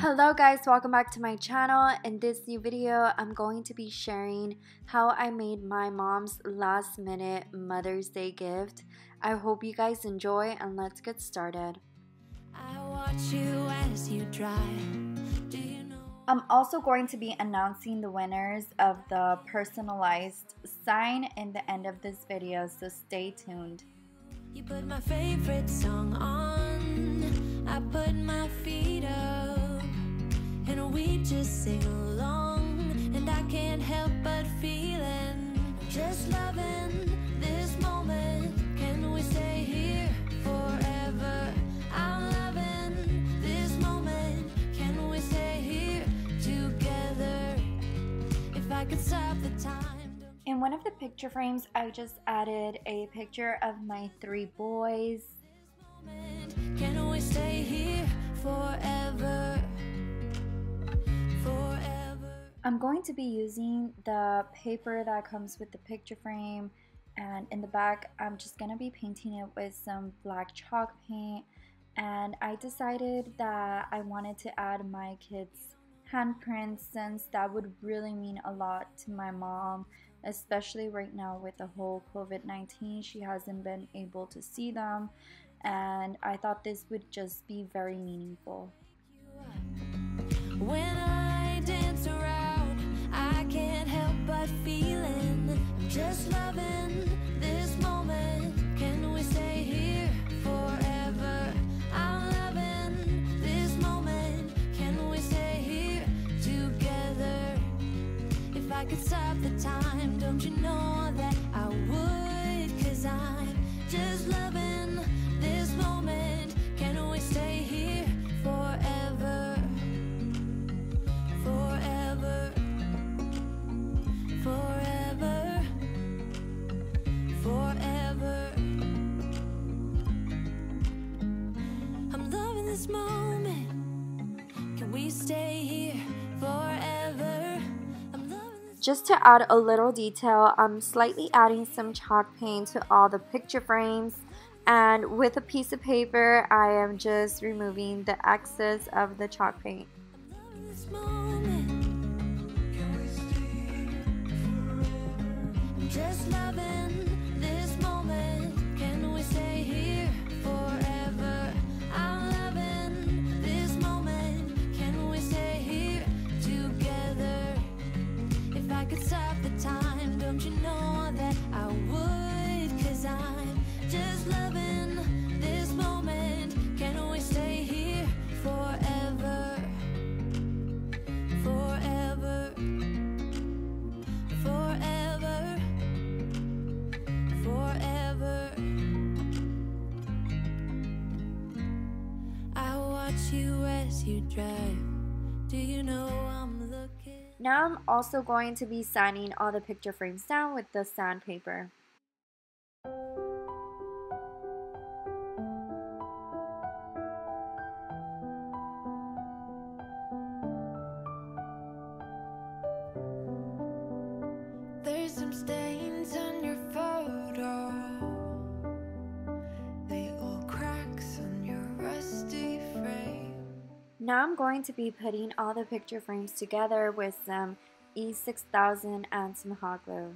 Hello guys, welcome back to my channel. In this new video, I'm going to be sharing how I made my mom's last minute Mother's Day gift. I hope you guys enjoy and let's get started. I watch you you know I'm also going to be announcing the winners of the personalized sign in the end of this video, so stay tuned. You put my favorite song on, I put my feet we just sing along. And I can't help but feeling just loving this moment. Can we stay here forever? I'm loving this moment. Can we stay here together? If I could stop the time. In one of the picture frames, I just added a picture of my three boys. I'm going to be using the paper that comes with the picture frame and in the back I'm just going to be painting it with some black chalk paint and I decided that I wanted to add my kids handprints since that would really mean a lot to my mom especially right now with the whole COVID-19 she hasn't been able to see them and I thought this would just be very meaningful. When feeling just loving this moment. Can we stay here forever? I'm loving this moment. Can we stay here together? If I could stop the time, don't you know this moment. Can we stay here forever? Just to add a little detail, I'm slightly adding some chalk paint to all the picture frames and with a piece of paper I am just removing the excess of the chalk paint. Just loving this moment. Can we stay here watch you as you drive. Do you know I'm looking? Now I'm also going to be signing all the picture frames down with the sandpaper. There's some stains Now I'm going to be putting all the picture frames together with some E6000 and some hot glue.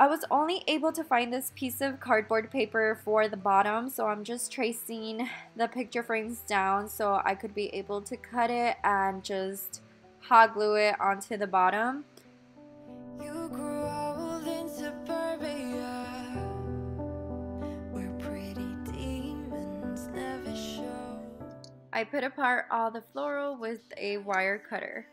I was only able to find this piece of cardboard paper for the bottom, so I'm just tracing the picture frames down so I could be able to cut it and just hot glue it onto the bottom. I put apart all the floral with a wire cutter.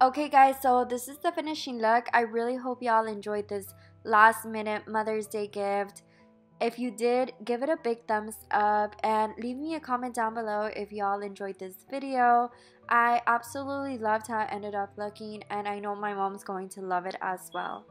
Okay guys, so this is the finishing look. I really hope y'all enjoyed this last minute Mother's Day gift. If you did, give it a big thumbs up and leave me a comment down below if y'all enjoyed this video. I absolutely loved how it ended up looking and I know my mom's going to love it as well.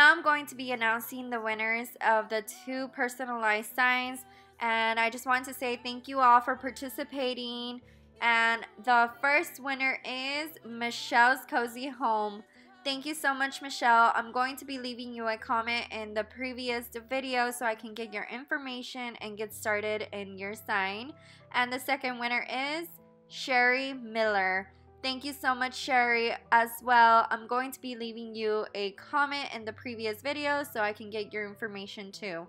Now I'm going to be announcing the winners of the two personalized signs and I just want to say thank you all for participating and the first winner is Michelle's Cozy Home. Thank you so much, Michelle. I'm going to be leaving you a comment in the previous video so I can get your information and get started in your sign. And the second winner is Sherry Miller. Thank you so much, Sherry, as well. I'm going to be leaving you a comment in the previous video so I can get your information too.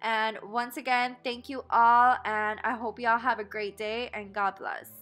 And once again, thank you all, and I hope y'all have a great day, and God bless.